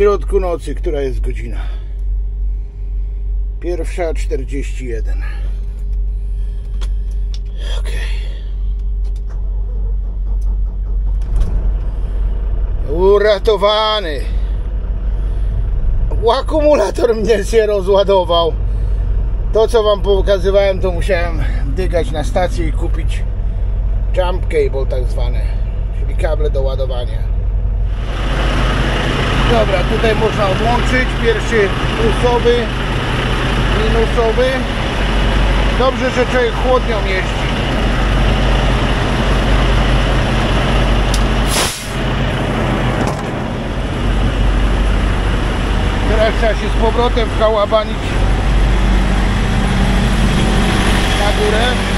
Środku nocy, która jest godzina. Pierwsza 41. Okej. Uratowany. Akumulator mnie się rozładował. To co wam pokazywałem, to musiałem dygać na stację i kupić jump cable tak zwane, czyli kable do ładowania. Dobra, tutaj można odłączyć. Pierwszy plusowy, minusowy. Dobrze, że człowiek chłodnią jeździ. Teraz trzeba się z powrotem wkałabanić na górę.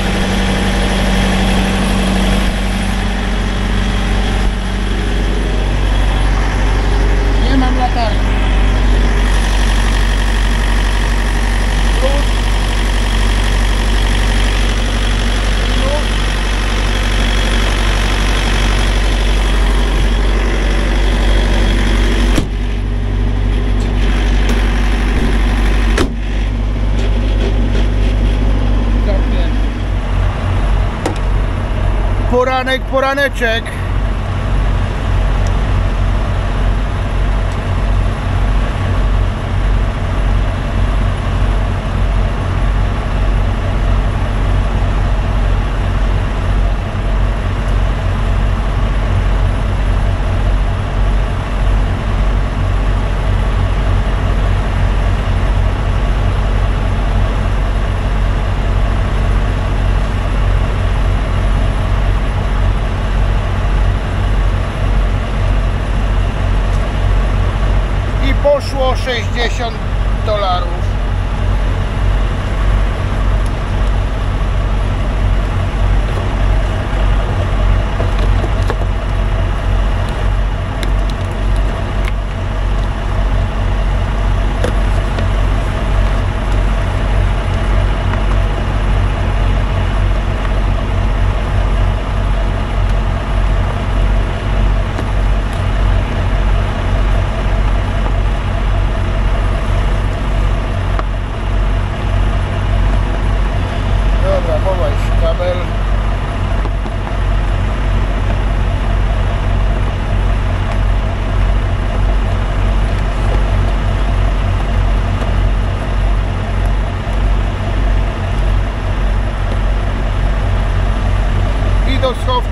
Poranek, poraneczek.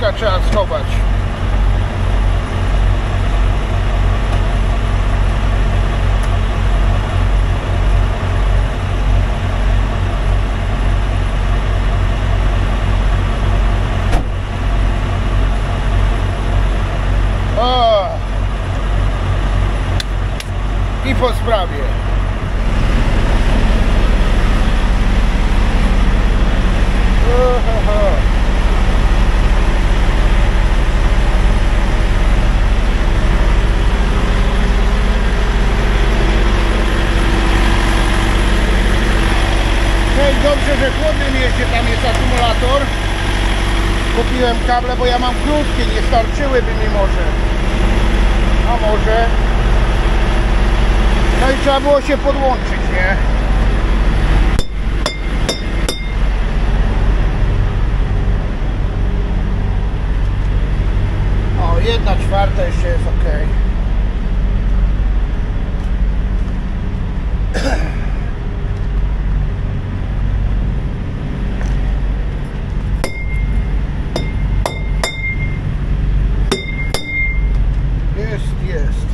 Schowka trzeba schować. O! I po sprawie. Ohoho. No i dobrze, że w chłodnym jeździe tam jest akumulator. Kupiłem kable, bo ja mam krótkie, nie starczyłyby mi może. A może. No i trzeba było się podłączyć, nie? O, jedna czwarta jeszcze jest ok. Jest, jest.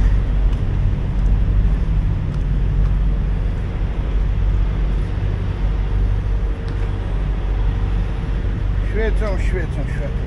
Świecą, świecą światła.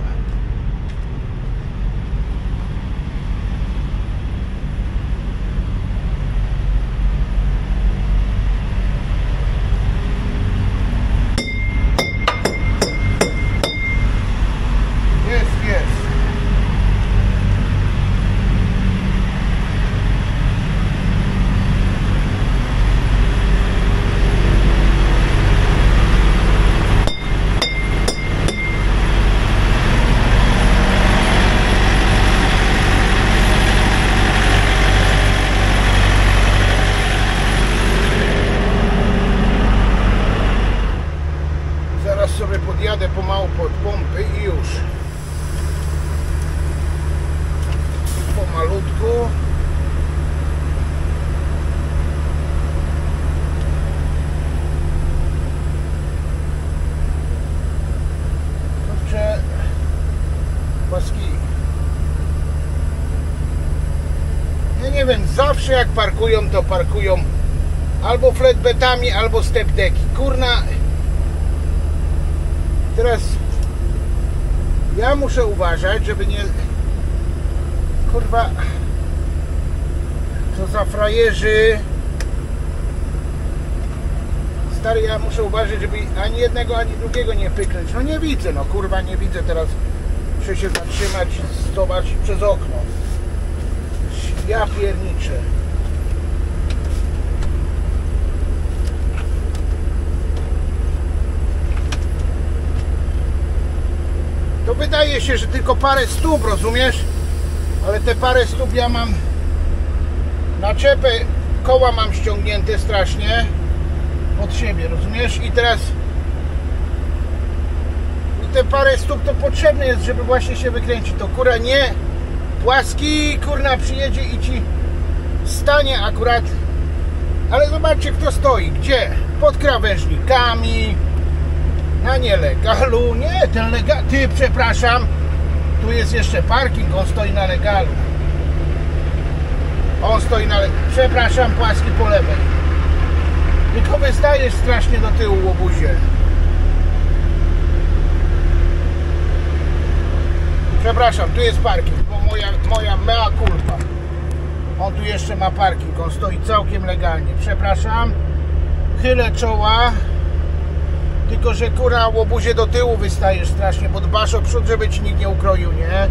płaski. Ja nie wiem, zawsze jak to parkują albo flatbedami, albo stepdeki. Kurna, teraz ja muszę uważać, żeby nie kurwa co za frajerzy. Stary ja muszę uważać, żeby ani jednego, ani drugiego nie pyknąć. No nie widzę, no kurwa nie widzę teraz muszę się zatrzymać zobaczyć przez okno. Ja pierniczę wydaje się, że tylko parę stóp, rozumiesz? Ale te parę stóp ja mam naczepę, koła mam ściągnięte strasznie od siebie, rozumiesz? I teraz i te parę stóp to potrzebne jest, żeby właśnie się wykręcić. To kura nie płaski, kurna przyjedzie i ci stanie akurat ale zobaczcie kto stoi, gdzie? Pod krawężnikami na nielegalu. Nie, ten legal. Ty, przepraszam. Tu jest jeszcze parking, on stoi na legalu. On stoi na legalu. Przepraszam, płaski po lewej. Tylko wystajesz strasznie do tyłu, łobuzie. Przepraszam, tu jest parking, bo moja, moja mea culpa. On tu jeszcze ma parking, on stoi całkiem legalnie. Przepraszam, chylę czoła. Tylko, że kura łobuzie do tyłu wystajesz strasznie, bo dbasz o przód, żeby ci nikt nie ukroił, nie?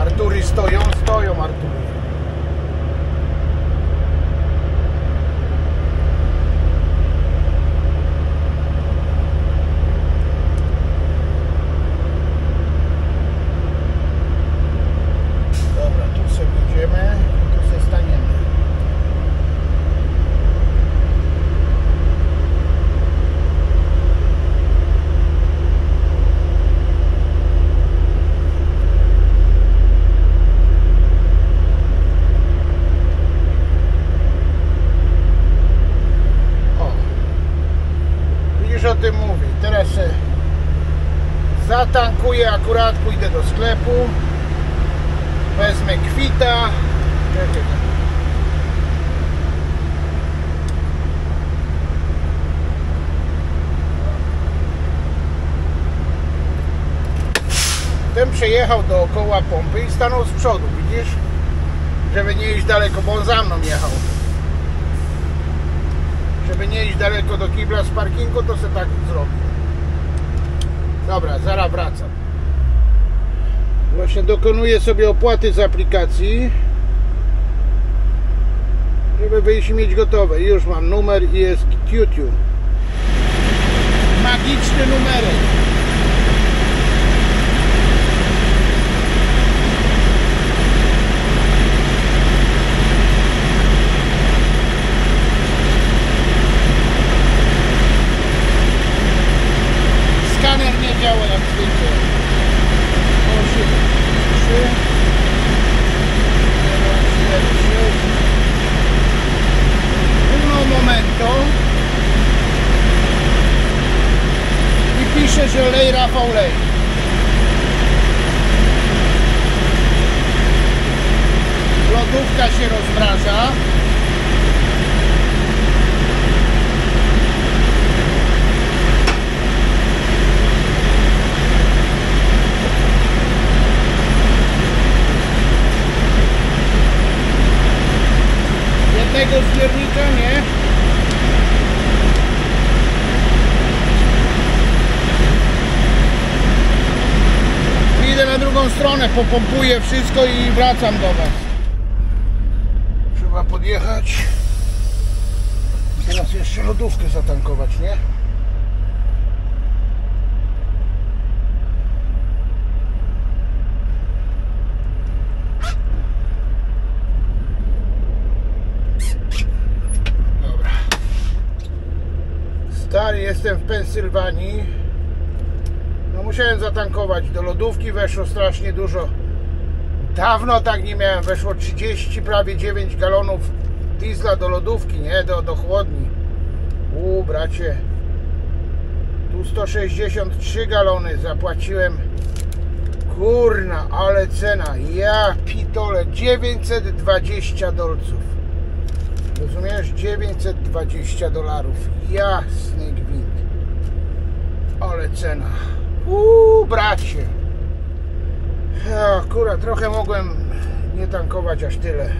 Artury stoją, stoją Artury. Dobra, tu sobie idziemy, tu sobie staniemy. O, widzisz o tym mówię. Teraz se zatankuję, akurat pójdę do sklepu. Wezmę kwita. Czekaj. Ten przejechał dookoła pompy i stanął z przodu, widzisz? Żeby nie iść daleko, bo on za mną jechał. Żeby nie iść daleko do kibla z parkingu, to se tak zrobił. Dobra, zaraz wracam. Dokonuję sobie opłaty z aplikacji żeby wyjść i mieć gotowe. Już mam numer i jest tutu. Magiczny numerek. Skaner nie działa jak zwykle. Momento. I pisze, że lej Rafał lej. Lodówka się rozmraża. Jednego zbiornika nie. Idę na drugą stronę, popompuję wszystko i wracam do Was. Trzeba podjechać. Teraz jeszcze lodówkę zatankować, nie? Dobra. Stary, jestem w Pensylwanii. Musiałem zatankować. Do lodówki weszło strasznie dużo. Dawno tak nie miałem. Weszło 30, prawie 9 galonów diesla do lodówki, nie? Do, do chłodni. U, bracie. Tu 163 galony zapłaciłem. Kurna, ale cena. Ja pitole 920 dolców. Rozumiesz? 920 dolarów. Jasny gwint. Ale cena. Uuu, bracie. Akurat trochę mogłem nie tankować aż tyle.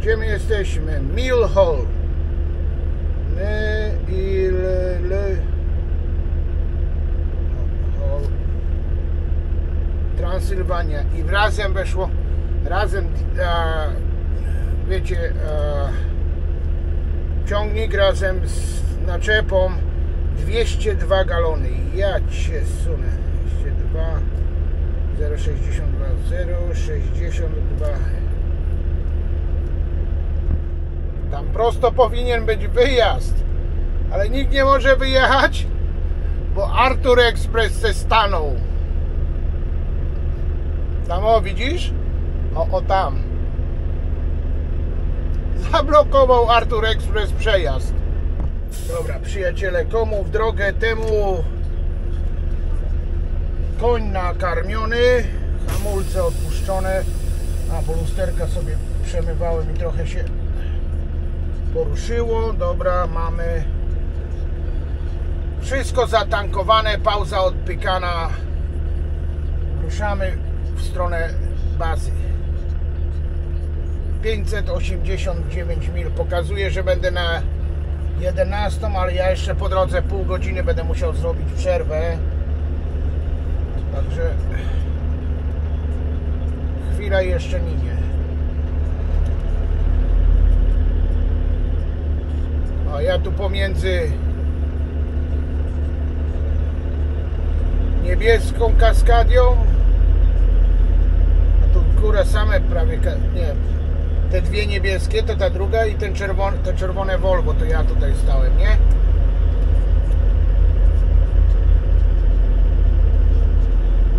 Gdzie my jesteśmy? Mill Hall. My i le, le. Transylwania. I razem weszło, razem, a, wiecie, a, ciągnik razem z naczepą 202 galony. Ja cię sunę. 202 062 062 Tam prosto powinien być wyjazd, ale nikt nie może wyjechać, bo Artur Express se stanął. Tam o, widzisz? O, o tam. Zablokował Artur Express przejazd. Dobra, przyjaciele, komu w drogę, temu koń nakarmiony, hamulce odpuszczone, a bo lusterka sobie przemywałem i trochę się poruszyło. Dobra, mamy wszystko zatankowane, pauza odpykana. Ruszamy w stronę bazy. 589 mil. Pokazuje, że będę na 11, ale ja jeszcze po drodze pół godziny będę musiał zrobić przerwę. Także chwila jeszcze minie. A ja tu pomiędzy niebieską kaskadią a tu kurę same prawie nie te dwie niebieskie to ta druga i ten czerwony, te czerwone Volvo to ja tutaj stałem, nie?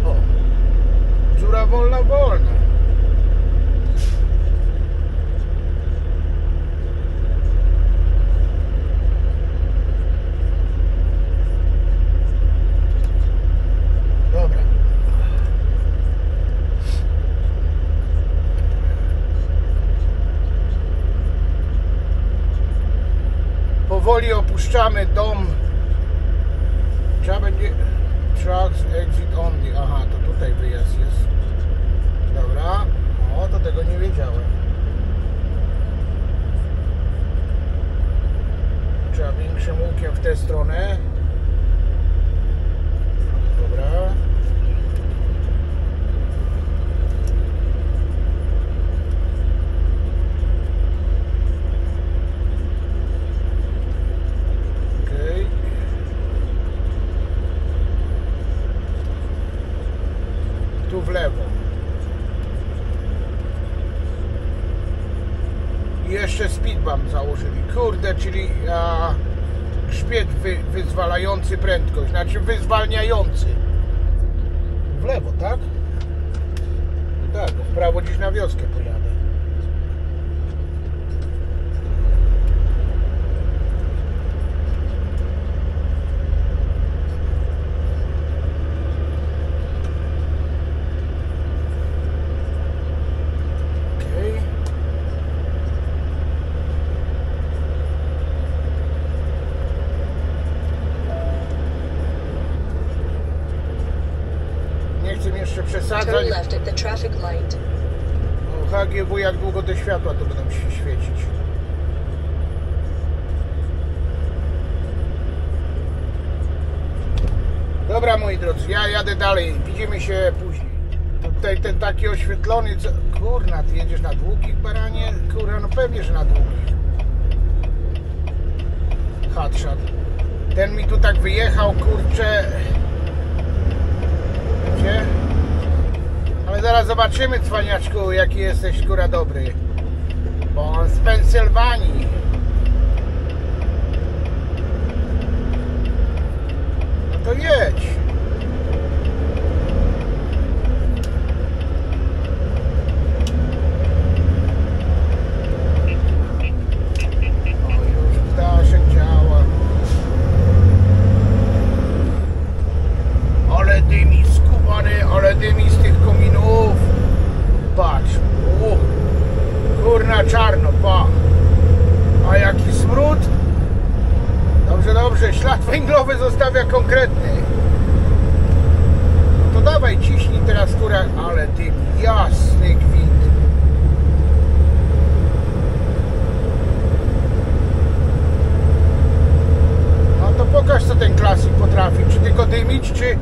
O, dziura wolna, wolna. Dobra. Powoli opuszczamy dom. Trzeba będzie trucks exit only. Aha, to tutaj wyjazd jest. Dobra. O, to tego nie wiedziałem. Trzeba większym łukiem w tę stronę. Dobra. Okej. Tu w lewo. I jeszcze speed bump założyli. Kurde, czyli a, grzbiet wy, wyzwalający prędkość, znaczy wyzwalniający. W lewo, tak? Tak, bo w prawo dziś na wioskę pojadę. Okej. Nie chcę mi jeszcze przesadzać. Turn left at the traffic light. O, HGW jak długo te światła to będą się świecić. Dobra moi drodzy, ja jadę dalej, widzimy się później. Tutaj ten taki oświetlony, co... kurna, ty jedziesz na długich baranie? Kurna, no pewnie, że na długich. Hatshot. Ten mi tu tak wyjechał, kurczę. Wiecie? Ale zaraz zobaczymy, cwaniaczku, jaki jesteś, kura dobry. Bo on z Pensylwanii. No to jedź. O, już ptaszek działa. węglowy zostawia konkretny. No to dawaj, ciśnij teraz kurę, ale ty jasny gwint. No to pokaż co ten klasik potrafi. Czy tylko dymić, czy... E,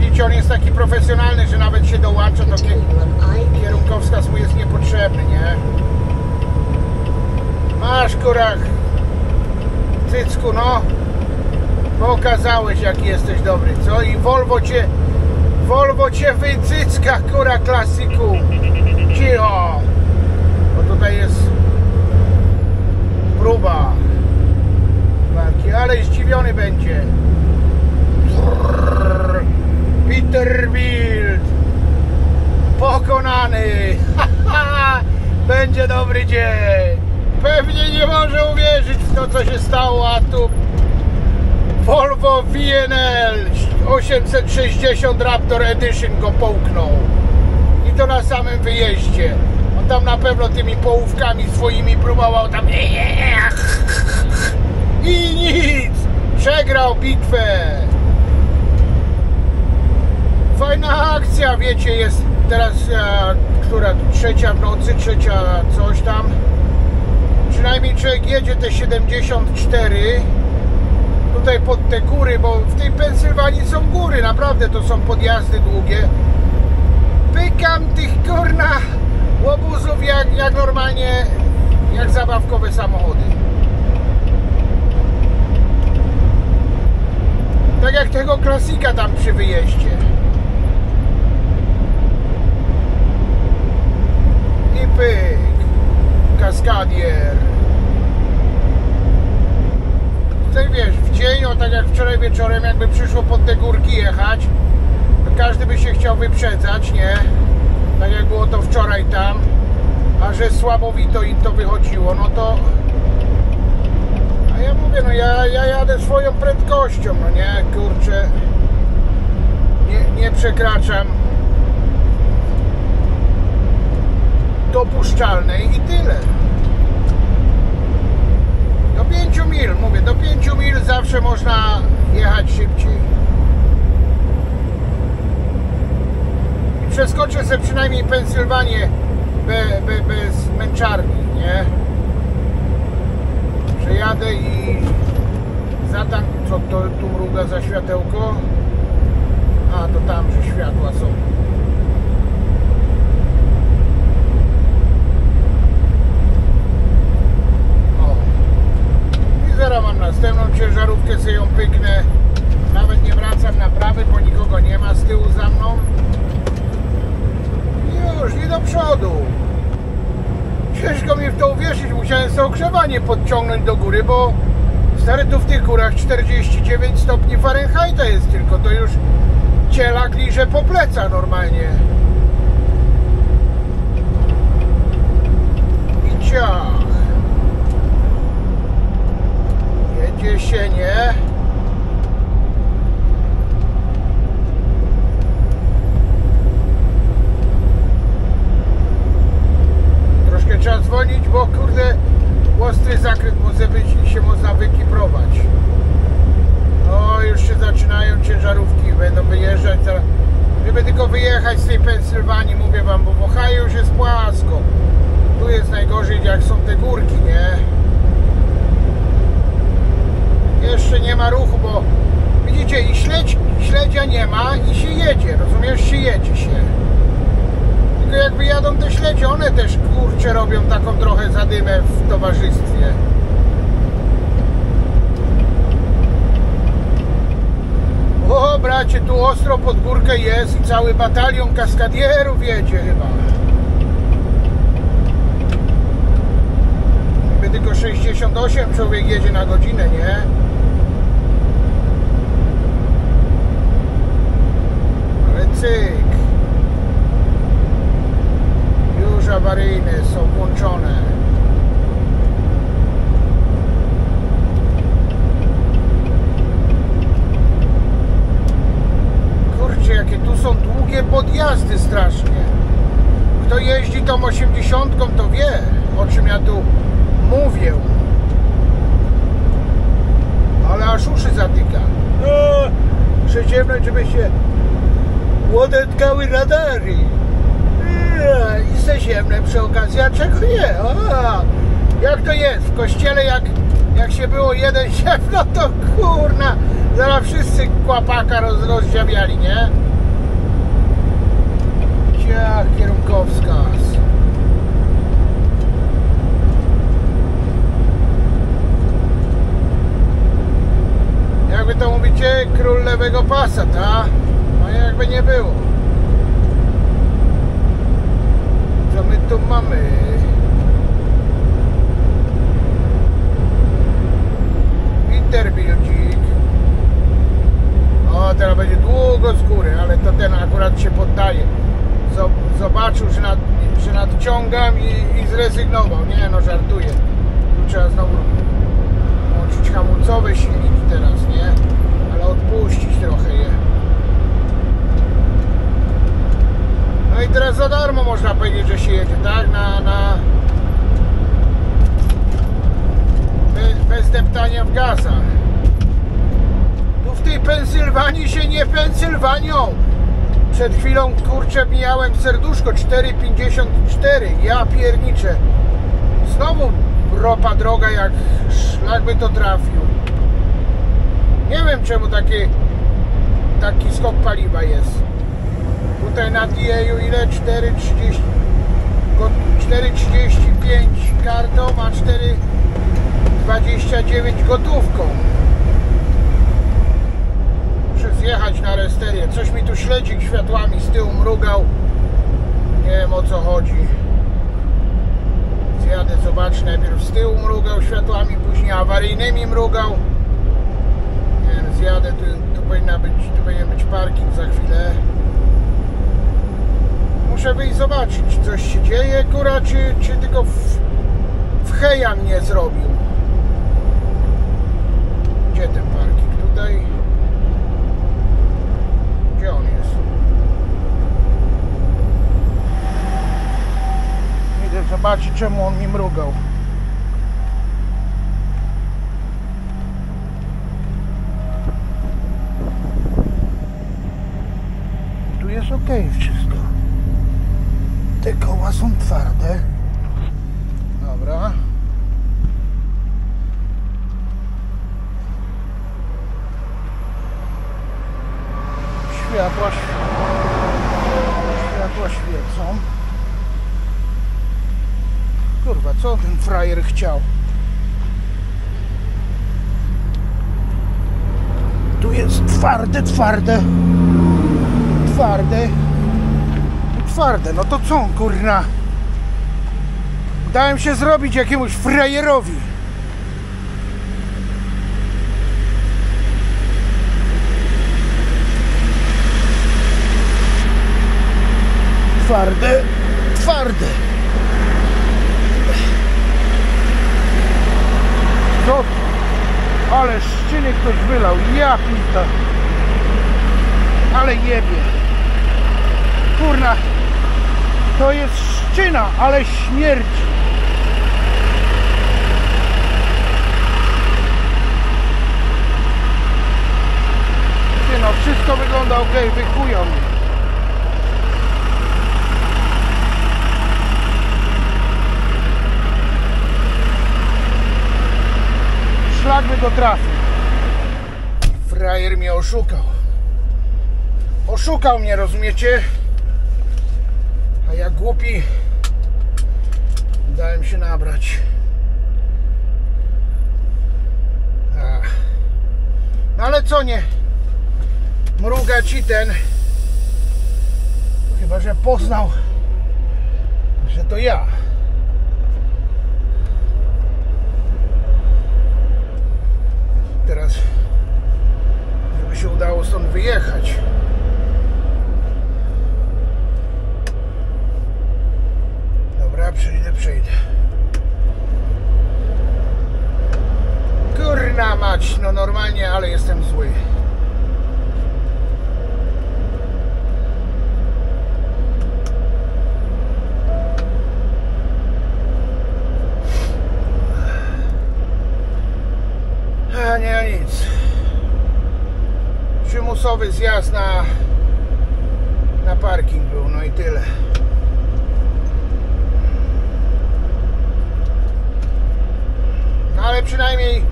Widzicie, on jest taki profesjonalny, że nawet się dołącza do kie... Continue on I kierunkowskaz mu jest niepotrzebny, nie? Masz kurach cycku, no pokazałeś jaki jesteś dobry, co? I Volvo cię Volvo cię wycycka, kura klasiku cicho bo tutaj jest próba walki, ale zdziwiony będzie Peter Wild pokonany będzie dobry dzień pewnie nie może uwierzyć w to co się stało a tu Volvo VNL 860 Raptor Edition go połknął. I to na samym wyjeździe. On tam na pewno tymi połówkami swoimi próbował tam i nic. Przegrał bitwę. Fajna akcja, wiecie, jest teraz e, która trzecia w nocy, trzecia coś tam. Przynajmniej człowiek jedzie te 74 tutaj pod te góry, bo w tej Pensylwanii są góry, naprawdę to są podjazdy długie. Pykam tych kurna łobuzów jak, jak normalnie, jak zabawkowe samochody. Tak jak tego klasika tam przy wyjeździe. I pyk. Kaskadier. Wiesz, w dzień, o tak jak wczoraj wieczorem, jakby przyszło pod te górki jechać, to każdy by się chciał wyprzedzać, nie? Tak jak było to wczoraj tam. A że słabowito im to wychodziło, no to... A ja mówię, no ja, ja jadę swoją prędkością, no nie? Kurczę. Nie, nie przekraczam dopuszczalnej i tyle. Do 5 mil, mówię, do 5 mil zawsze można jechać szybciej. I przeskoczę sobie przynajmniej Pensylwanię be, be, bez męczarni, nie? Przejadę i zatank... Co to tu mruga za światełko? A, to tam, że światła są. O. Mam następną ciężarówkę, sobie ją pyknę. Nawet nie wracam na prawy, bo nikogo nie ma z tyłu za mną. Już, i do przodu. Ciężko mi w to uwierzyć, musiałem sobie ogrzewanie podciągnąć do góry, bo stary tu w tych górach 49 stopni Fahrenheita jest tylko, to już cielak liże po plecach normalnie. I ciach. Jedzie się, nie? Troszkę trzeba zwolnić, bo kurde ostry zakręt może być i się można wykiprować. O, już się zaczynają ciężarówki, będą wyjeżdżać zaraz. Żeby tylko wyjechać z tej Pensylwanii, mówię wam, bo w Ohio już jest płasko. Tu jest najgorzej, jak są te górki, nie? Jeszcze nie ma ruchu, bo widzicie, i śledź, śledzia nie ma i się jedzie, rozumiesz? Się jedzie się. Tylko jak wyjadą te śledzie, one też kurcze robią taką trochę zadymę w towarzystwie. O bracie, tu ostro pod górkę jest i cały batalion kaskadierów jedzie chyba. Niby tylko 68 człowiek jedzie na godzinę, nie? cyk. Już awaryjne są włączone. Kurczę jakie tu są długie podjazdy strasznie. Kto jeździ tą 80 to wie o czym ja tu mówię. Ale aż uszy zatyka. No, 60 żeby się łodętkały radary. I ze ziemne przy okazji, a czego nie? A, jak to jest? W kościele jak, jak się było jeden ziew, no to kurna, zaraz wszyscy kłapaka roz, nie? Jak kierunkowskaz. Jakby to mówicie, król lewego pasa, tak? No jakby nie było. Co my tu mamy? Interbildzik. O, teraz będzie długo z góry, ale to ten akurat się poddaje. Zob- Zobaczył, że, nad, że nadciągam i, i zrezygnował. Nie no, żartuję. Tu trzeba znowu włączyć hamulcowe silniki teraz, nie? Ale odpuścić trochę je. No i teraz za darmo można powiedzieć, że się jedzie, tak? Na, na... Bez, deptania w gazach. Tu w tej Pensylwanii się nie Pensylwanią. Przed chwilą, kurczę, mijałem serduszko 4,54. Ja pierniczę. Znowu ropa droga jak szlak by to trafił. Nie wiem czemu taki, taki skok paliwa jest. Tutaj na DA ile? 4,30 go- 4,35 kartą, a 4,29 gotówką. Muszę zjechać na resterię. Coś mi tu śledzik światłami z tyłu mrugał. Nie wiem o co chodzi. Zjadę, zobaczę, najpierw z tyłu mrugał światłami, później awaryjnymi mrugał. Nie wiem, zjadę, tu, tu, powinna być, tu powinien być parking za chwilę. Muszę wyjść zobaczyć, czy coś się dzieje, kura, czy, czy tylko w, w heja mnie zrobił. Gdzie ten parking? Tutaj? Gdzie on jest? Idę zobaczyć, czemu on mi mrugał. Tu jest ok wszystko. Koła są twarde. Dobra. Światła, światła świecą. Kurwa, co ten frajer chciał? Tu jest twarde, twarde. Twarde. Twarde, no to co, kurna? Dałem się zrobić jakiemuś frajerowi. Twarde, twarde. Co? Ale szczyny ktoś wylał. Ja pita. Ale jebie. Kurna. To jest szczyna, ale śmierci. Ty no, wszystko wygląda ok, wykują mnie. Szlak by go. Frajer mnie oszukał. Oszukał mnie, rozumiecie? Głupi dałem się nabrać. No ale co nie? Mruga ci ten. Chyba, że poznał, że to ja. Teraz, żeby się udało stąd wyjechać. Przejdę. Kurna mać, no normalnie, ale jestem zły. Nie, nic. Przymusowy zjazd na, na parking był, no i tyle. Ale przynajmniej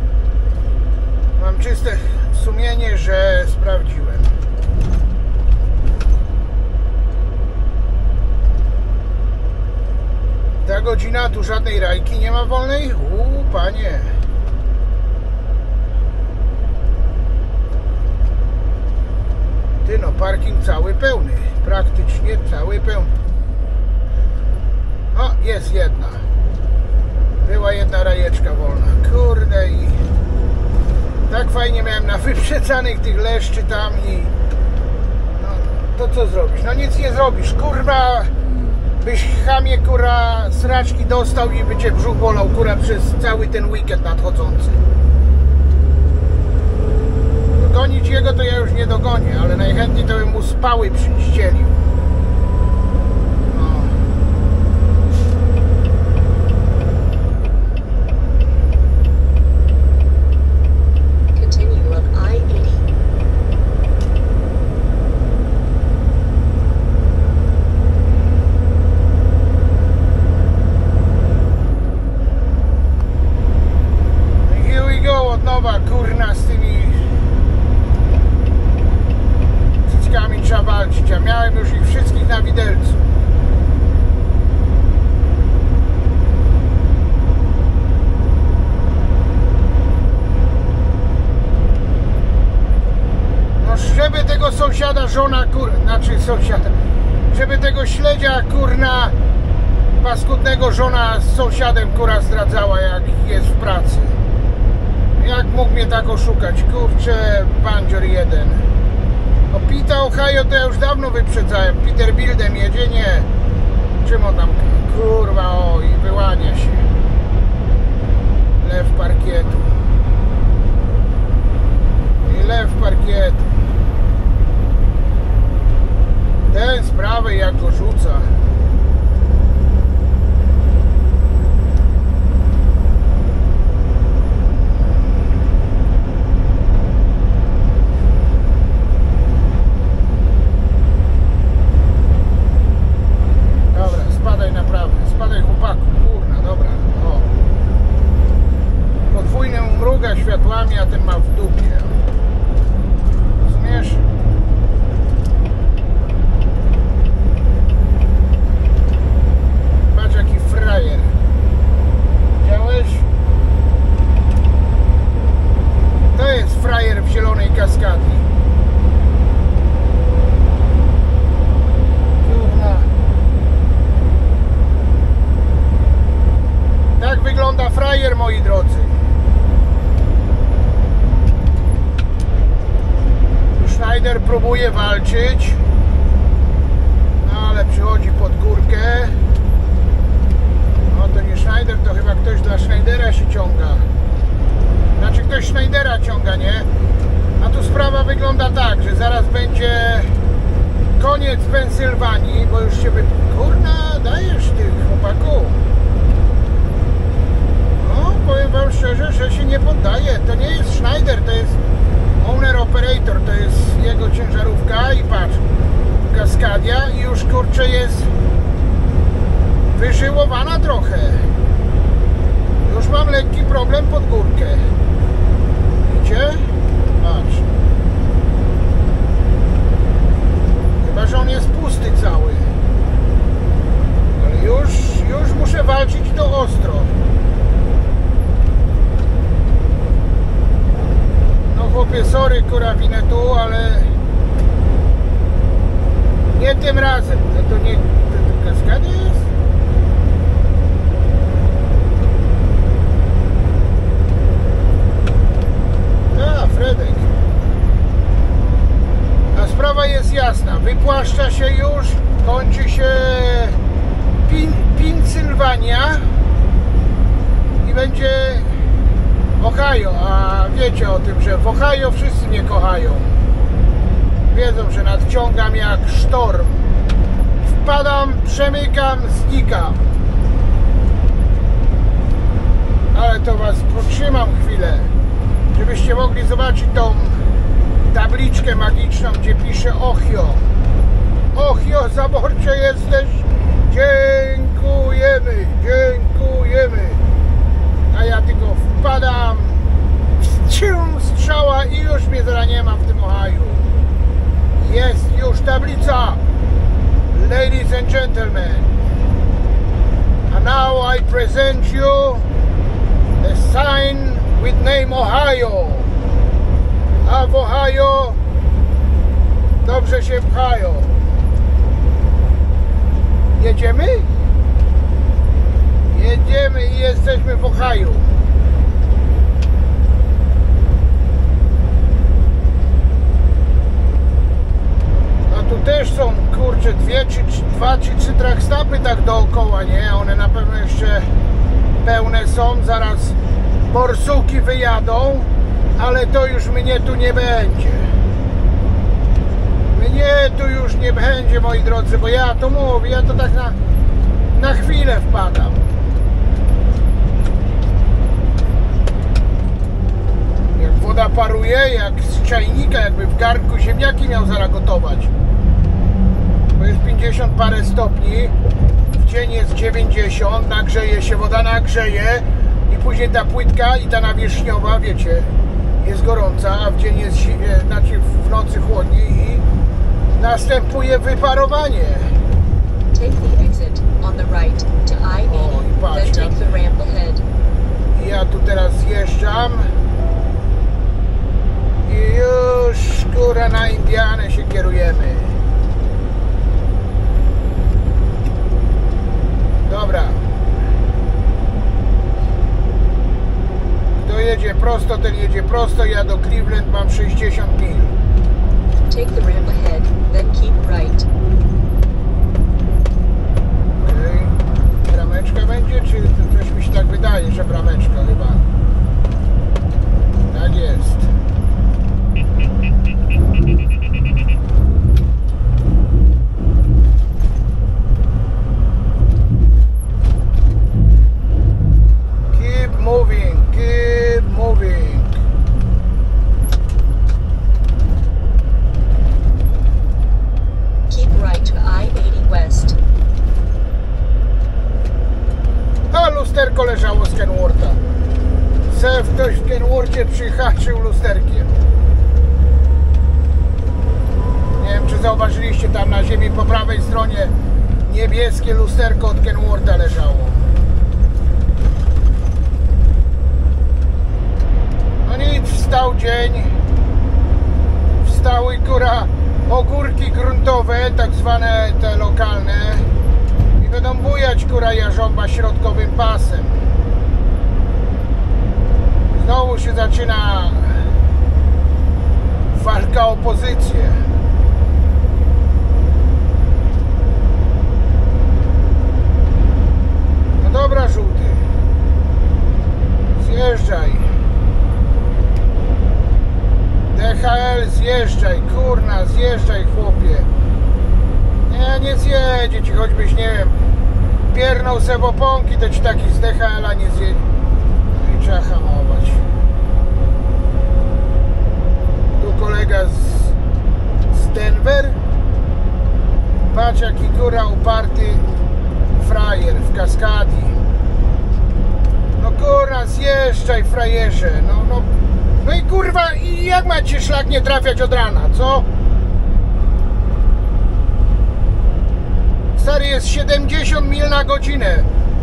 mam czyste sumienie, że sprawdziłem. Ta godzina tu żadnej rajki nie ma wolnej? Uuu, panie. Ty no, parking cały pełny. Praktycznie cały pełny. O, jest jedna. Była jedna rajeczka wolna. Kurde i... Tak fajnie miałem na wyprzedzanych tych leszczy tam i... No, to co zrobisz? No nic nie zrobisz. Kurwa, byś chamie, kura, sraczki dostał i by cię brzuch bolał, kura, przez cały ten weekend nadchodzący. Dogonić jego to ja już nie dogonię, ale najchętniej to bym mu spały przyścielił. Wygląda frajer, moi drodzy. Schneider próbuje walczyć, no ale przychodzi pod górkę. No to nie Schneider, to chyba ktoś dla Schneidera się ciąga. Znaczy ktoś Schneidera ciąga, nie? A tu sprawa wygląda tak, że zaraz będzie koniec Pensylwanii, bo już się wy... Kurna, dajesz ty, chłopaku. Powiem wam szczerze, że się nie poddaje. To nie jest Schneider, to jest owner operator, to jest jego ciężarówka i patrz, Kaskadia i już kurczę jest wyżyłowana trochę. Już mam lekki problem pod górkę. Widzicie? Patrz. Chyba, że on jest pusty cały. Ale już, już muszę walczyć do ostro. Chłopie, sorry kurawinę tu, ale nie tym razem. To, to nie, to, to kaskadia jest? A, Fredek. A sprawa jest jasna. Wypłaszcza się już, kończy się Pin, i będzie Ohio, a wiecie o tym, że w Ohio wszyscy mnie kochają. Wiedzą, że nadciągam jak sztorm. Wpadam, przemykam, znikam. Ale to was potrzymam chwilę, żebyście mogli zobaczyć tą tabliczkę magiczną, gdzie pisze Ohio. Ohio, zaborcze jesteś. Dziękujemy, dziękujemy. A ja tylko wpadam Cium, strzała i już mnie zaraz nie ma w tym Ohio. Jest już tablica. Ladies and gentlemen. And now I present you the sign with name Ohio. A w Ohio dobrze się pchają. Jedziemy? Jedziemy i jesteśmy w Ohio. A tu też są, kurczę, dwie czy dwa czy trzy trackstapy tak dookoła, nie? One na pewno jeszcze pełne są, zaraz borsuki wyjadą, ale to już mnie tu nie będzie. Mnie tu już nie będzie, moi drodzy, bo ja to mówię, ja to tak na, na chwilę wpadam. Jak woda paruje, jak z czajnika, jakby w garnku ziemniaki miał zaraz gotować. Bo jest 50 parę stopni, w dzień jest 90, nagrzeje się, woda nagrzeje i później ta płytka i ta nawierzchniowa, wiecie, jest gorąca, a w dzień jest, e, znaczy w nocy chłodniej i następuje wyparowanie. Take the exit on the right to I-80, Oh, you then take the ramp ahead. I ja tu teraz zjeżdżam i już kurę na Indianę się kierujemy. Dobra. Kto jedzie prosto, ten jedzie prosto. Ja do Cleveland mam 60 mil. Take the ramp ahead, then keep right. Okej. Brameczka będzie,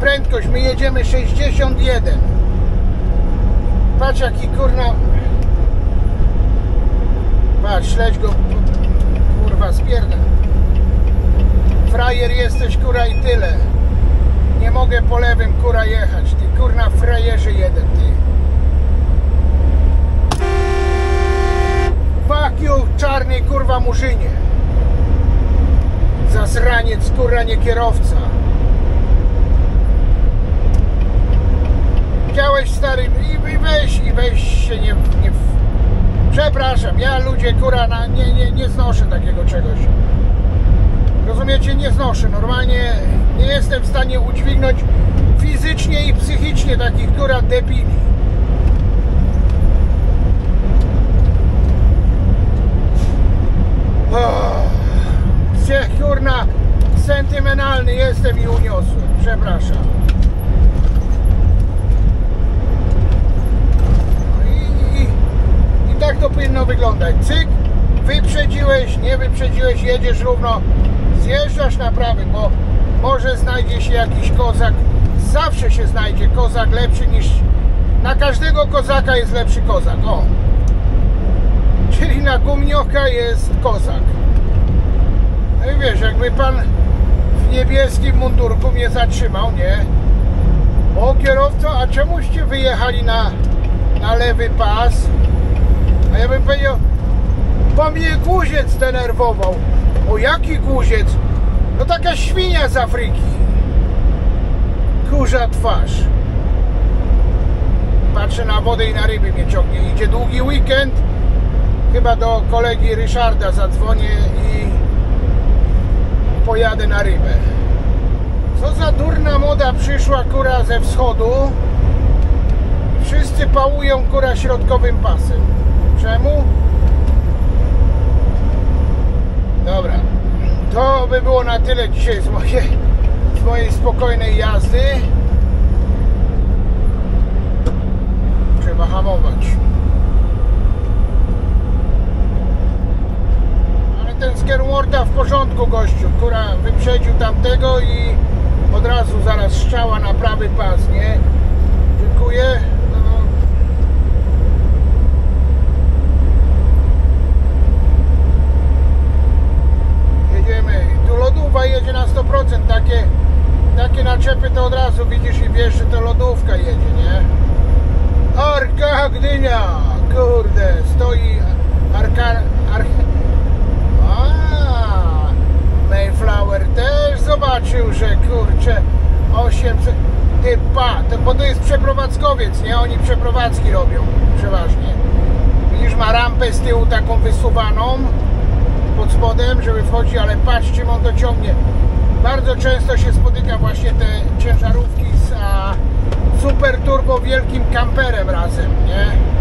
Prędkość, my jedziemy 61. Patrz jaki kurna. Patrz, śledź go. Kurwa, spierda. Frajer jesteś, kura i tyle. Nie mogę po lewym, kura, jechać. Ty kurna frajerze jeden, ty. You, czarny kurwa murzynie. Zasraniec, kurwa, nie kierowca. Chciałeś stary i, i weź, i weź się nie, nie... Przepraszam, ja ludzie, kurwa, na, nie, nie, nie znoszę takiego czegoś. Rozumiecie, nie znoszę. Normalnie nie jestem w stanie udźwignąć fizycznie i psychicznie takich, kurwa, debili. Oh, kurna sentymentalny jestem i uniosłem. Przepraszam. Powinno wyglądać. Cyk, wyprzedziłeś, nie wyprzedziłeś, jedziesz równo, zjeżdżasz na prawy, bo może znajdzie się jakiś kozak. Zawsze się znajdzie kozak lepszy niż... Na każdego kozaka jest lepszy kozak, o. Czyli na gumnioka jest kozak. No i wiesz, jakby pan w niebieskim mundurku mnie zatrzymał, nie? O kierowco, a czemuście wyjechali na, na lewy pas? A ja bym powiedział, bo mnie guziec denerwował. O jaki guziec? No taka świnia z Afryki. Kurza twarz. Patrzę na wodę i na ryby mnie ciągnie. Idzie długi weekend. Chyba do kolegi Ryszarda zadzwonię i pojadę na rybę. Co za durna moda przyszła kura ze wschodu. Wszyscy pałują kura środkowym pasem. Czemu? Dobra. To by było na tyle dzisiaj z mojej, z mojej spokojnej jazdy. Trzeba hamować. Ale ten Skerwarta w porządku gościu, która wyprzedził tamtego i od razu zaraz strzała na prawy pas, nie? Dziękuję. No, jedziemy. Jedzie na 100%. Takie, takie naczepy to od razu widzisz i wiesz, że to lodówka jedzie, nie? Arka Gdynia! Kurde, stoi Arka... Ar... Mayflower też zobaczył, że kurczę 800... Ty pa, to, bo to jest przeprowadzkowiec, nie? Oni przeprowadzki robią przeważnie. Widzisz, ma rampę z tyłu taką wysuwaną pod spodem, żeby wchodzić, ale patrz czym on to ciągnie. Bardzo często się spotyka właśnie te ciężarówki z a, super turbo wielkim kamperem razem, nie?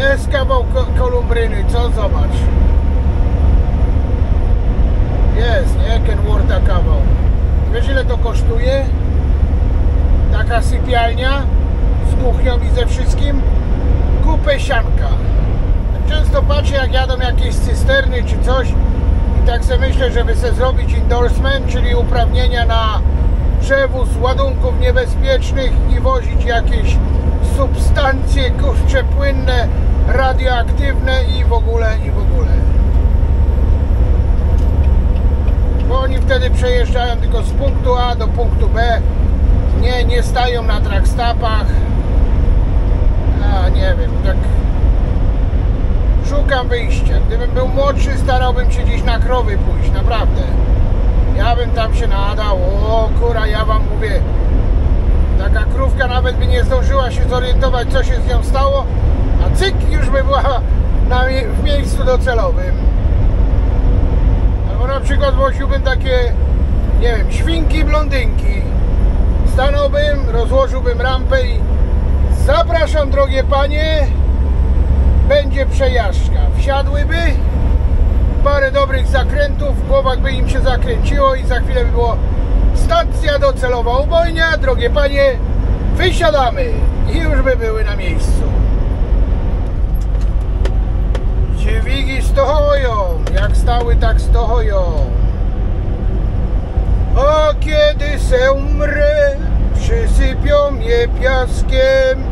Jest kawał ko kolumbryny, co zobacz. Jest, nie? Kenwortha kawał. Wiesz ile to kosztuje? Taka sypialnia z kuchnią i ze wszystkim? Kupę sianka. Często patrzę jak jadą jakieś cysterny czy coś i tak sobie myślę, żeby sobie zrobić endorsement, czyli uprawnienia na przewóz ładunków niebezpiecznych i wozić jakieś substancje kurcze płynne, radioaktywne i w ogóle, i w ogóle. Bo oni wtedy przejeżdżają tylko z punktu A do punktu B. Nie, nie stają na trackstapach. A nie wiem, tak szukam wyjścia. Gdybym był młodszy, starałbym się gdzieś na krowy pójść, naprawdę. Ja bym tam się nadał. O kura, ja wam mówię. Taka krówka nawet by nie zdążyła się zorientować, co się z nią stało, a cyk już by była na, w miejscu docelowym. Albo na przykład woziłbym takie, nie wiem, świnki, blondynki. Stanąłbym, rozłożyłbym rampę i zapraszam drogie panie, będzie przejażdżka. Wsiadłyby, parę dobrych zakrętów, w głowach by im się zakręciło i za chwilę by było stacja docelowa ubojnia, drogie panie, wysiadamy i już by były na miejscu. Dźwigi stoją, jak stały tak stoją. A kiedy se umrę, przysypią mnie piaskiem,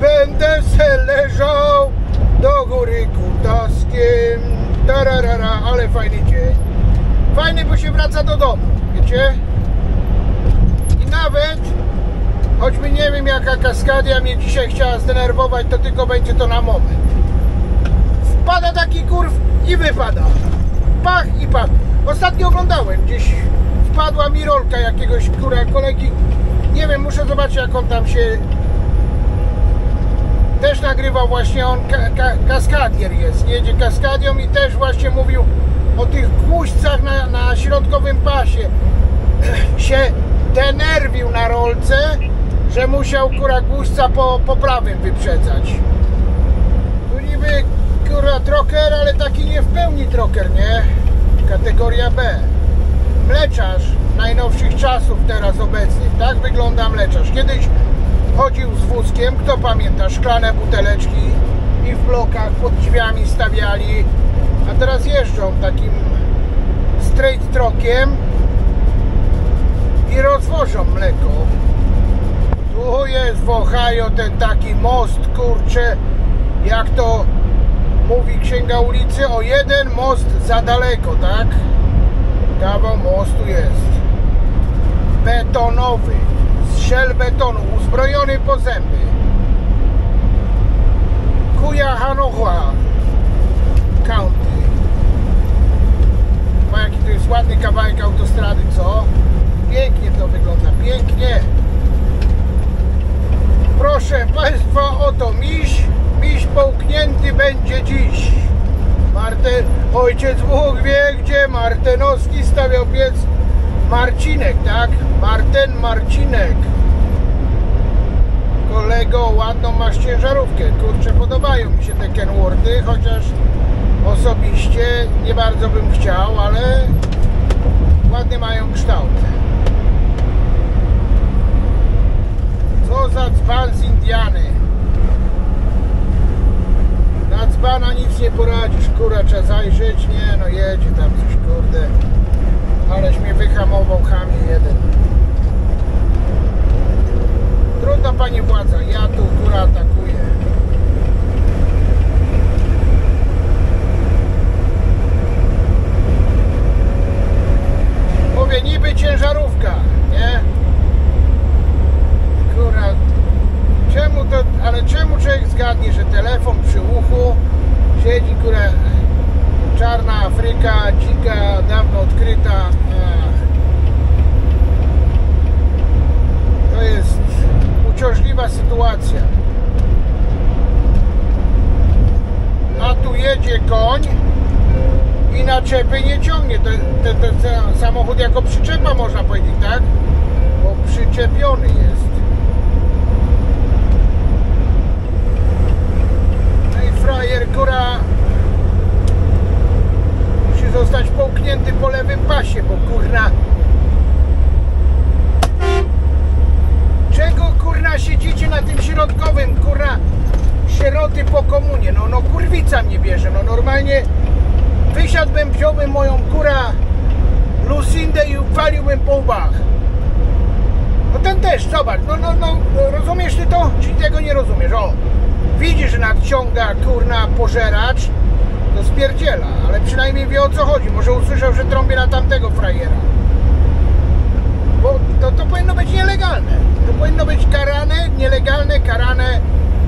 będę se leżał do góry kutaskiem. Tararara, ale fajny dzień. Fajny, bo się wraca do domu, wiecie? I nawet, choćby nie wiem jaka kaskadia mnie dzisiaj chciała zdenerwować, to tylko będzie to na moment. Wpada taki kurw i wypada. Pach i pach. Ostatnio oglądałem, gdzieś wpadła mi rolka jakiegoś która kolegi. Nie wiem, muszę zobaczyć jak on tam się też nagrywał właśnie on ka ka kaskadier jest, jedzie kaskadią i też właśnie mówił o tych głuźcach na, na środkowym pasie się denerwił na rolce, że musiał kura głuźca po, po prawym wyprzedzać. Tu niby kura troker, ale taki nie w pełni troker, nie? Kategoria B. Mleczarz najnowszych czasów teraz obecnych. Tak wygląda mleczarz. Kiedyś chodził z wózkiem, kto pamięta, szklane buteleczki i w blokach pod drzwiami stawiali, a teraz jeżdżą takim straight trokiem i rozwożą mleko. Tu jest w Ohio ten taki most, kurcze, jak to mówi księga ulicy, o jeden most za daleko, tak? Kawał mostu jest. Betonowy, z szel betonu, uzbrojony po zęby. Cuyahoga County. Ma jaki to jest ładny kawałek autostrady, co? Pięknie to wygląda, pięknie. Proszę Państwa, oto miś, miś połknięty będzie dziś. Marten, ojciec Bóg wie, gdzie Martenowski stawiał piec. Marcinek, tak? Marten Marcinek. Kolego, ładną masz ciężarówkę. Kurczę, podobają mi się te Kenworthy, chociaż osobiście nie bardzo bym chciał, ale ładny mają kształt. Co za dzban z Indiany. Na dzbana nic nie poradzisz, kura trzeba zajrzeć. Nie no, jedzie tam coś, kurde. Aleś mnie wyhamował chamie jeden. Trudno pani władza, ja tu kura atakuję. Mówię, niby ciężarówka, nie? Kurwa, czemu to, ale czemu człowiek zgadnie, że telefon przy uchu siedzi, kurwa, czarna Afryka, dzika, dawno odkryta. Ach. To jest uciążliwa sytuacja. A tu jedzie koń i naczepy nie ciągnie. To, to, to samochód jako przyczepa można powiedzieć, tak? Bo przyczepiony jest. No i frajer, góra zostać połknięty po lewym pasie, bo kurna czego kurna siedzicie na tym środkowym, kurna sieroty po komunie, no, no kurwica mnie bierze, no normalnie wysiadłbym, wziąłbym moją kura Lucindę i upaliłbym po łbach. No ten też, zobacz, no, no, no, rozumiesz ty to? Czy tego nie rozumiesz? O, widzisz, nadciąga kurna pożeracz, to spierdziela, ale przynajmniej wie o co chodzi. Może usłyszał, że trąbię na tamtego frajera. Bo to, to powinno być nielegalne. To powinno być karane, nielegalne, karane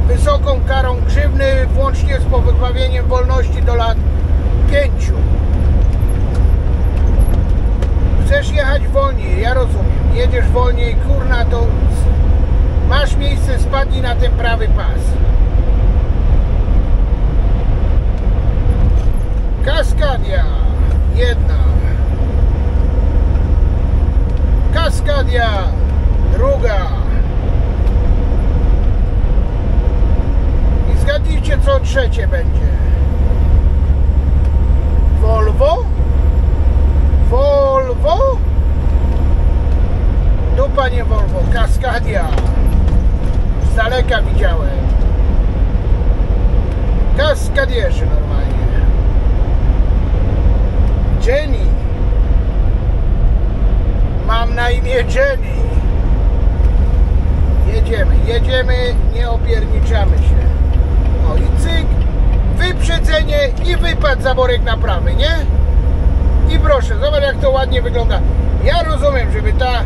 wysoką karą grzywny, włącznie z pozbawieniem wolności do lat pięciu. Chcesz jechać wolniej, ja rozumiem. Jedziesz wolniej, kurna, to masz miejsce, spadnij na ten prawy pas. Kaskadia, jedna. Kaskadia, druga. I zgadnijcie, co trzecie będzie. Volvo? Volvo? Dupa nie Volvo, Kaskadia. Z daleka widziałem. Kaskadierzy normalnie. Jenny. Mam na imię Jenny. Jedziemy, jedziemy, nie opierniczamy się. O i cyk, wyprzedzenie i wypad zaborek na prawy, nie? I proszę, zobacz jak to ładnie wygląda. Ja rozumiem, żeby ta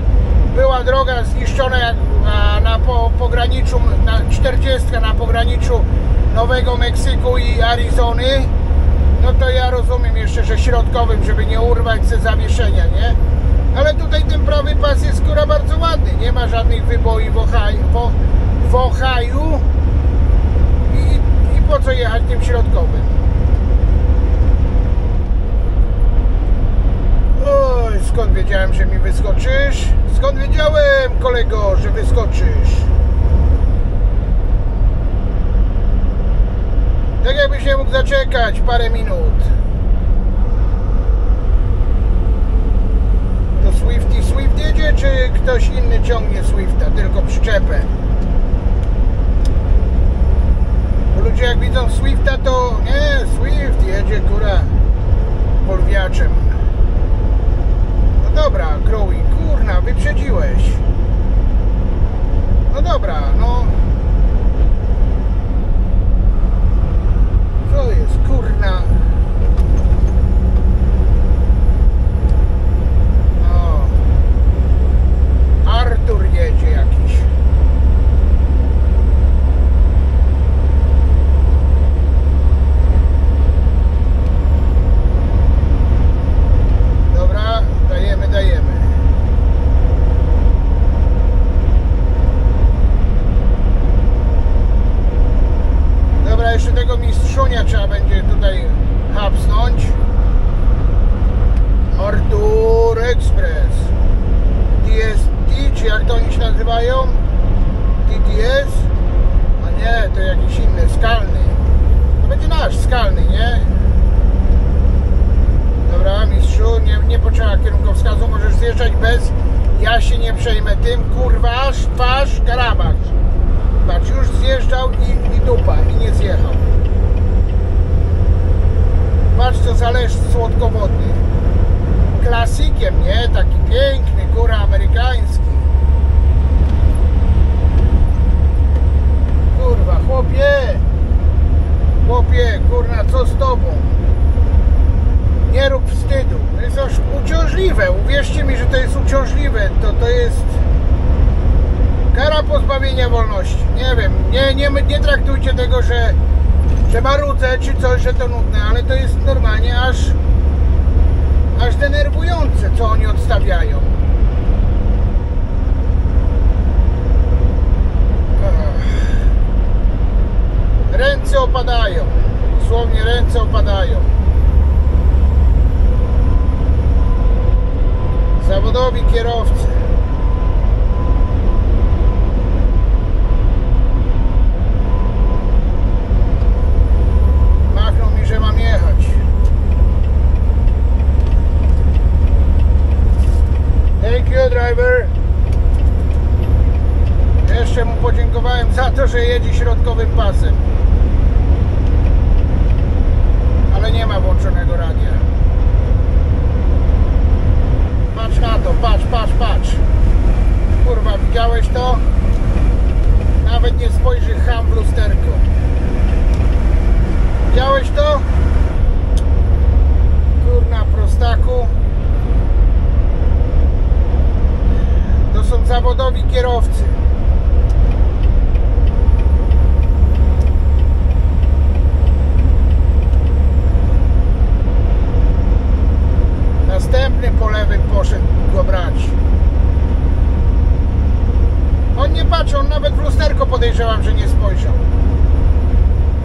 była droga zniszczona jak na, na po, pograniczu, na 40 na pograniczu Nowego Meksyku i Arizony, no to ja rozumiem jeszcze, że środkowym, żeby nie urwać ze zawieszenia, nie? Ale tutaj ten prawy pas jest skóra bardzo ładny, nie ma żadnych wyboi w Ohio, w, w Ohio. I, I po co jechać tym środkowym? Oj, skąd wiedziałem, że mi wyskoczysz? Skąd wiedziałem, kolego, że wyskoczysz? Tak jakby się mógł zaczekać parę minut. To Swifty Swift jedzie, czy ktoś inny ciągnie Swifta, tylko przyczepę? Bo ludzie jak widzą Swifta, to nie, Swift jedzie, kura, polwiaczem. No dobra, Crowley, kurna, wyprzedziłeś. No dobra, no... Co jest, kurna? O. Artur jedzie jakiś. Dobra, dajemy, dajemy. Dobra, jeszcze tego mistrzunia trzeba będzie tutaj hapsnąć. Artur Express. DST, czy jak to oni się nazywają? TTS? A nie, to jakiś inny, skalny. To będzie nasz, skalny, nie? Dobra, mistrzu, nie, nie potrzeba kierunkowskazu, możesz zjeżdżać bez. Ja się nie przejmę tym, kurwa, twarz, karabasz. Patrz, już zjeżdżał i, i dupa, i nie zjechał. Patrz, co zależ słodkowodny. Klasikiem, nie? Taki piękny, góra amerykański. Kurwa, chłopie! Chłopie, kurna, co z tobą? Nie rób wstydu. To jest aż uciążliwe. Uwierzcie mi, że to jest uciążliwe. To, to jest kara pozbawienia wolności. Nie wiem, nie, nie, nie traktujcie tego, że, że marudzę czy coś, że to nudne, ale to jest normalnie aż aż denerwujące, co oni odstawiają. Ręce opadają. Dosłownie ręce opadają. Zawodowi kierowcy. Machnął mi, że mam jechać. Thank driver. Jeszcze mu podziękowałem za to, że jedzie środkowym pasem. Ale nie ma włączonego radia. Patrz na to, patrz, patrz, patrz. Kurwa, widziałeś to? Nawet nie spojrzy ham w lusterko. Widziałeś to? Kurna, prostaku. To są zawodowi kierowcy. Następny po lewym poszedł go brać. On nie patrzy, on nawet w lusterko podejrzewam, że nie spojrzał.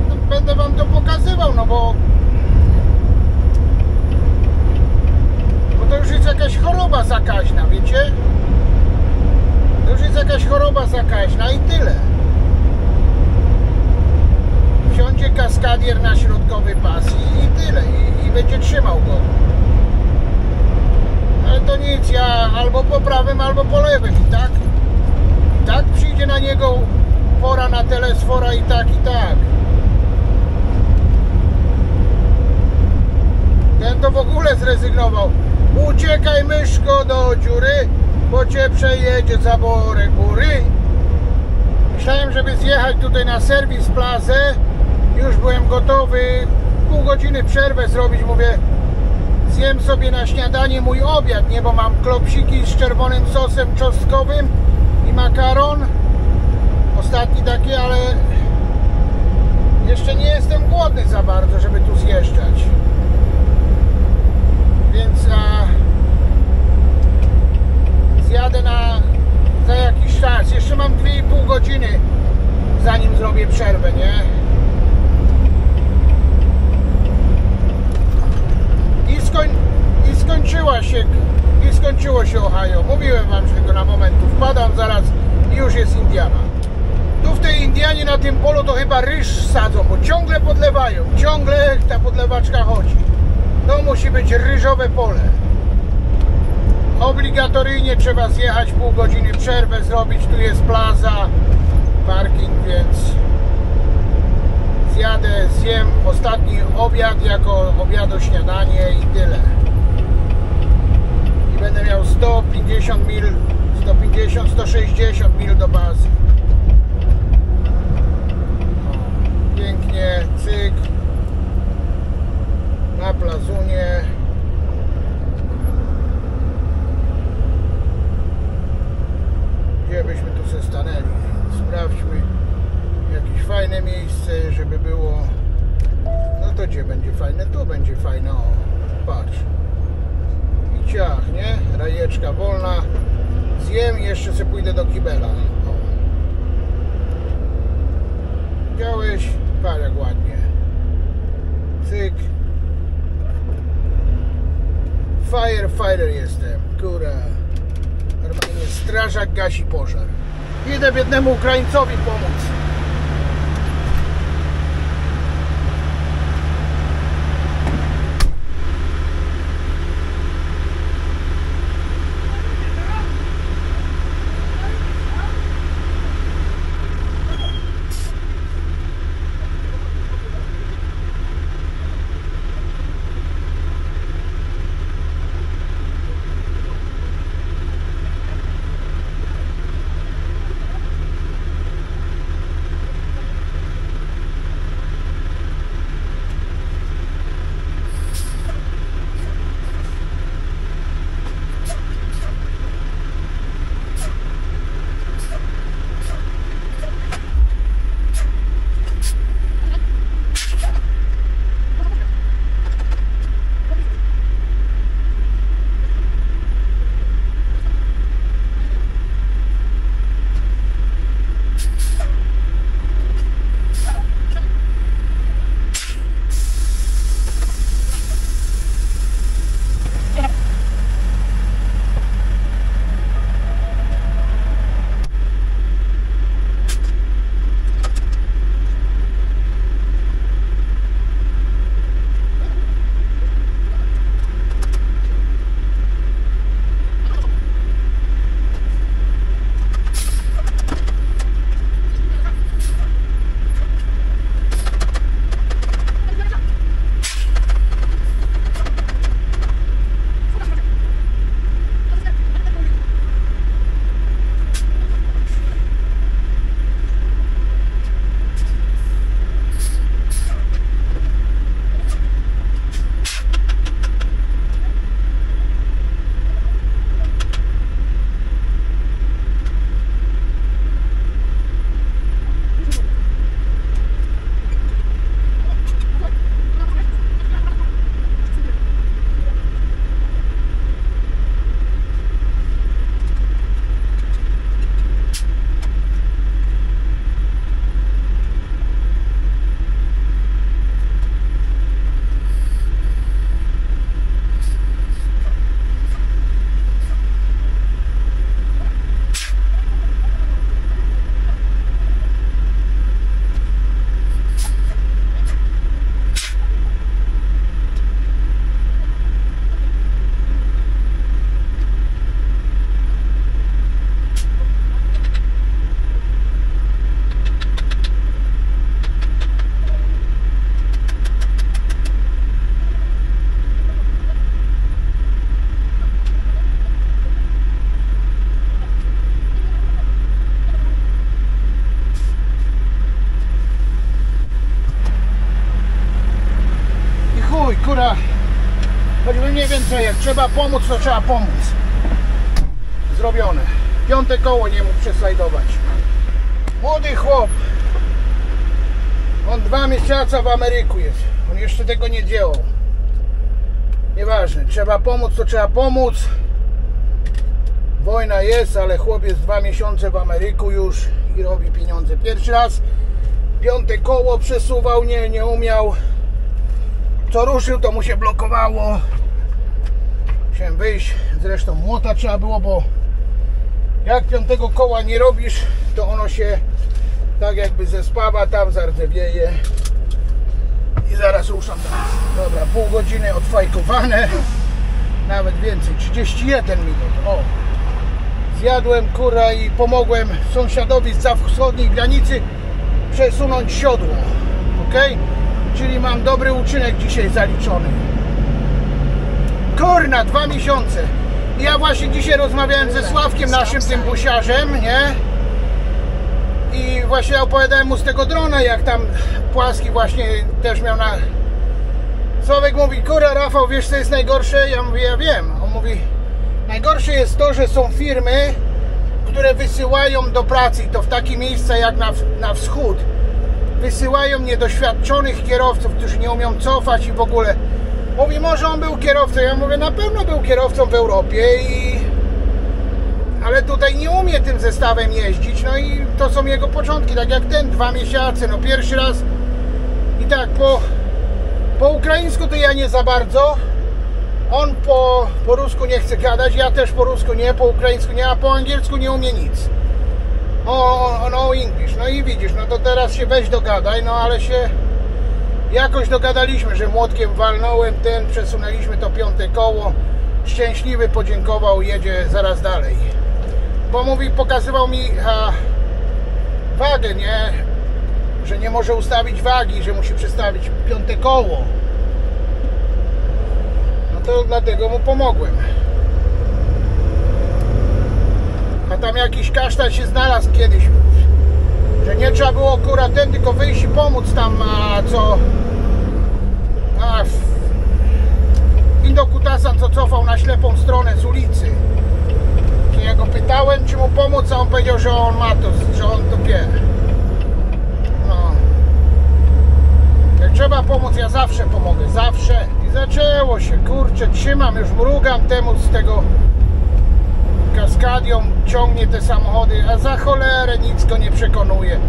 No, Będę wam to pokazywał, no bo bo to już jest jakaś choroba zakaźna, wiecie? To już jest jakaś choroba zakaźna i tyle. Wsiądzie kaskadier na środkowy pas i, i tyle. I, I będzie trzymał go. Ale to nic, ja albo po prawym, albo po lewym i tak. I tak przyjdzie na niego pora na telesfora i tak, i tak. Ten to w ogóle zrezygnował. Uciekaj myszko do dziury, bo cię przejedzie zaborek góry. Myślałem, żeby zjechać tutaj na serwis plazę. Już byłem gotowy pół godziny przerwę zrobić. Mówię, zjem sobie na śniadanie mój obiad, nie? Bo mam klopsiki z czerwonym sosem czosnkowym i makaron. Ostatni taki, ale jeszcze nie jestem głodny za bardzo, żeby tu zjeżdżać. Zjadę na za jakiś czas. Jeszcze mam 2,5 godziny zanim zrobię przerwę, nie? I, skoń, I skończyła się i skończyło się Ohio. Mówiłem wam, że tylko na moment tu wpadam, zaraz już jest Indiana. Tu w tej Indianie na tym polu to chyba ryż sadzą, bo ciągle podlewają, ciągle ta podlewaczka chodzi. To musi być ryżowe pole. Obligatoryjnie trzeba zjechać pół godziny przerwę zrobić. Tu jest plaza, parking, więc zjadę, zjem ostatni obiad jako obiado śniadanie i tyle. I będę miał 150 mil, 150, 160 mil do bazy. Pięknie, cyk. Na plazunie. Gdzie byśmy tu się stanęli? Sprawdźmy jakieś fajne miejsce, żeby było. No to gdzie będzie fajne? Tu będzie fajne. O, patrz. I ciach, nie? Rajeczka wolna. Zjem jeszcze sobie pójdę do kibela. O. Widziałeś? Jak ładnie. Cyk. Firefighter jestem. Góra. Normalnie strażak gasi pożar. Idę biednemu Ukraińcowi pomóc. Trzeba pomóc, to trzeba pomóc. Zrobione. Piąte koło nie mógł przeslajdować. Młody chłop. On dwa miesiące w Ameryku jest. On jeszcze tego nie działał. Nieważne, trzeba pomóc, to trzeba pomóc. Wojna jest, ale chłop jest dwa miesiące w Ameryku już i robi pieniądze. Pierwszy raz piąte koło przesuwał, nie, nie umiał. Co ruszył, to mu się blokowało. Musiałem wyjść. Zresztą młota trzeba było, bo jak piątego koła nie robisz, to ono się tak jakby zespawa, tam zardzewieje. I zaraz ruszam dalej. Dobra, pół godziny odfajkowane. Nawet więcej, 31 minut. O! Zjadłem kura i pomogłem sąsiadowi z wschodniej granicy przesunąć siodło. Ok? Czyli mam dobry uczynek dzisiaj zaliczony. Kurna, dwa miesiące. Ja właśnie dzisiaj rozmawiałem ze Sławkiem, naszym tym busiarzem, nie? I właśnie opowiadałem mu z tego drona, jak tam płaski właśnie też miał na... Sławek mówi, kurwa Rafał, wiesz co jest najgorsze? Ja mówię, ja wiem. On mówi, najgorsze jest to, że są firmy, które wysyłają do pracy to w takie miejsca jak na, na wschód. Wysyłają niedoświadczonych kierowców, którzy nie umieją cofać i w ogóle. Mówi, może on był kierowcą. Ja mówię, na pewno był kierowcą w Europie i ale tutaj nie umie tym zestawem jeździć, no i to są jego początki, tak jak ten, dwa miesiące, no pierwszy raz i tak po, po ukraińsku to ja nie za bardzo, on po, po rusku nie chce gadać, ja też po rusku nie, po ukraińsku nie, a po angielsku nie umie nic. O, o, no English, no i widzisz, no to teraz się weź dogadaj, no ale się jakoś dogadaliśmy, że młotkiem walnąłem ten, przesunęliśmy to piąte koło, szczęśliwy podziękował, jedzie zaraz dalej. Bo mówi, pokazywał mi a, wagę, nie? Że nie może ustawić wagi, że musi przestawić piąte koło. No to dlatego mu pomogłem. A tam jakiś kasztan się znalazł kiedyś, że nie trzeba było akurat ten, tylko wyjść i pomóc tam, a co... A, Indokutasan, co cofał na ślepą stronę z ulicy. Ja go pytałem, czy mu pomóc, a on powiedział, że on ma to, że on to wie. No. Jak trzeba pomóc, ja zawsze pomogę, zawsze. I zaczęło się, kurczę, trzymam, już mrugam temu z tego kaskadią, ciągnie te samochody, a za cholerę nic go nie przekonuje.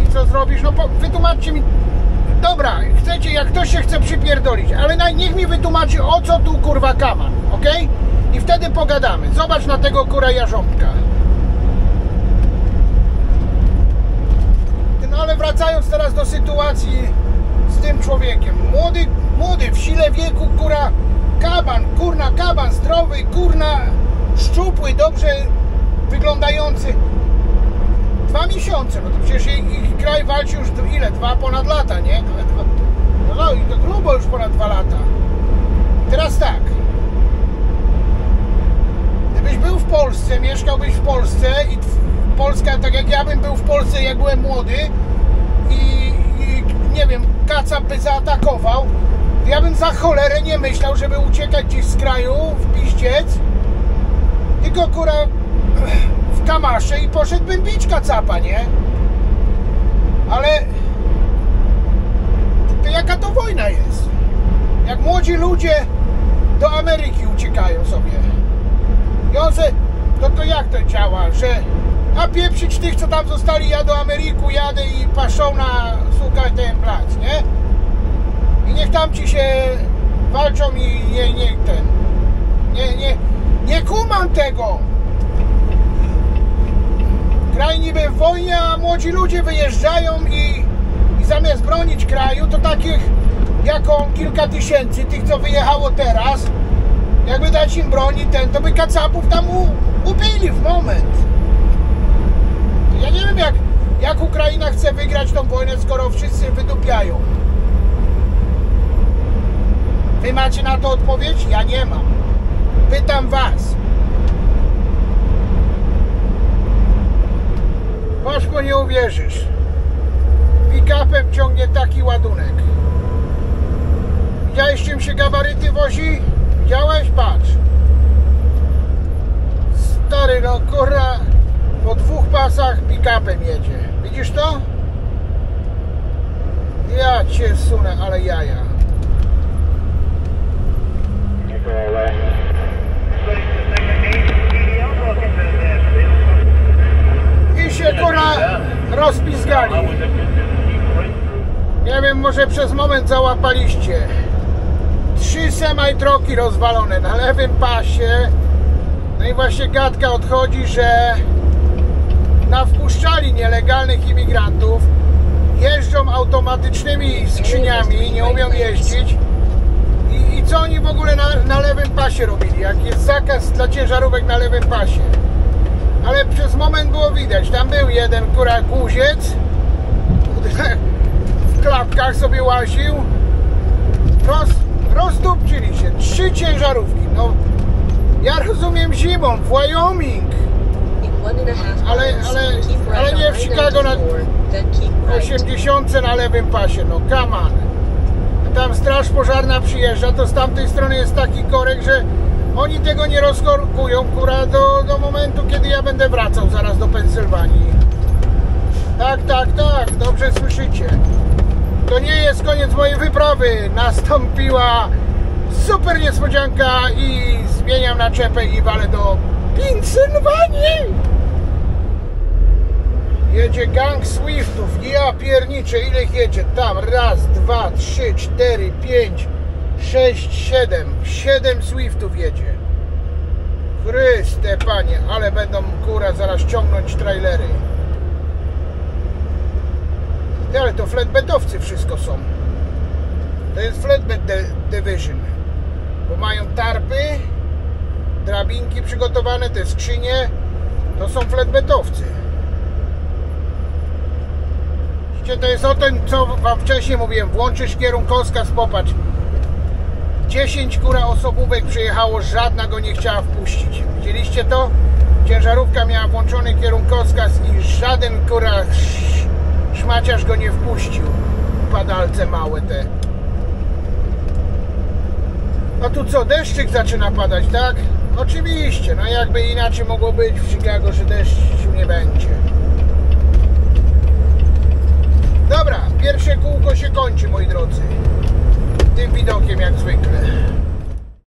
I, i co zrobisz? No po, wytłumaczcie mi, Dobra, chcecie, jak ktoś się chce przypierdolić, ale naj, niech mi wytłumaczy o co tu kurwa kaman, ok? I wtedy pogadamy. Zobacz na tego kura jarząbka. No ale wracając teraz do sytuacji z tym człowiekiem. Młody, młody, w sile wieku, kura, kaban, kurna, kaban, zdrowy, kurna, szczupły, dobrze wyglądający. Dwa miesiące, no to przecież ich, kraj walczy już ile? Dwa ponad lata, nie? No, no i to grubo już ponad dwa lata. Teraz tak. Gdybyś był w Polsce, mieszkałbyś w Polsce i Polska, tak jak ja bym był w Polsce, jak byłem młody i, i nie wiem, kacap by zaatakował, ja bym za cholerę nie myślał, żeby uciekać gdzieś z kraju w piździec, tylko kura w kamasze i poszedłbym bić kacapa, nie? Ale to jaka to wojna jest? Jak młodzi ludzie do Ameryki uciekają sobie. I on se, to, to jak to działa, że a pieprzyć tych, co tam zostali, ja do Ameryku jadę i paszą na słuchaj ten plac, nie? I niech tam ci się walczą i nie, nie ten. Nie, nie, nie kumam tego. Kraj niby w wojnie, a młodzi ludzie wyjeżdżają i, i zamiast bronić kraju, to takich jak on, kilka tysięcy, tych co wyjechało teraz, jakby dać im broni ten, to by kacapów tam u, ubili w moment. Ja nie wiem jak, jak Ukraina chce wygrać tą wojnę, skoro wszyscy wydupiają. Wy macie na to odpowiedź? Ja nie mam. Pytam was. Bożku, nie uwierzysz. Pick-upem ciągnie taki ładunek. Widziałeś czym się gabaryty wozi? Widziałeś? Patrz. Stary, no kurwa, po dwóch pasach pick-upem jedzie. Widzisz to? Ja cię sunę, ale jaja. I się kurwa rozpizgali. Nie wiem, może przez moment załapaliście. Trzy semi-troki rozwalone na lewym pasie. No i właśnie gadka odchodzi, że nawpuszczali nielegalnych imigrantów. Jeżdżą automatycznymi skrzyniami, nie umią jeździć. Co oni w ogóle na, na lewym pasie robili? Jak jest zakaz dla ciężarówek na lewym pasie. Ale przez moment było widać, tam był jeden kura guziec w klapkach sobie łaził. Roz, rozdupczyli się. Trzy ciężarówki. No, ja rozumiem zimą w Wyoming. Ale- ale- ale nie w Chicago na- I-94, then keep right. 80 na lewym pasie, no come on. Tam straż pożarna przyjeżdża, to z tamtej strony jest taki korek, że oni tego nie rozkorkują, kura, do, do momentu, kiedy ja będę wracał zaraz do Pensylwanii. Tak, tak, tak, dobrze słyszycie. To nie jest koniec mojej wyprawy. Nastąpiła super niespodzianka i zmieniam naczepę i walę do Pensylwanii. Jedzie gang Swiftów. Ja pierniczę, ile ich jedzie? Tam raz, dwa, trzy, cztery, pięć, sześć, siedem. Siedem Swiftów jedzie. Chryste panie, ale będą kura zaraz ciągnąć trailery. Ale to flatbedowcy wszystko są. To jest flatbed division. Bo mają tarpy, drabinki przygotowane, te skrzynie. To są flatbedowcy. Widzicie, to jest o tym, co wam wcześniej mówiłem. Włączysz kierunkowskaz, popatrz. 10 kura osobówek przyjechało, żadna go nie chciała wpuścić. Widzieliście to? Ciężarówka miała włączony kierunkowskaz i żaden kura sz- szmaciarz go nie wpuścił. Padalce małe te. A tu co, deszczyk zaczyna padać, tak? Oczywiście, no jakby inaczej mogło być w Chicago, że deszczu nie będzie. Dobra, pierwsze kółko się kończy, moi drodzy. Tym widokiem jak zwykle.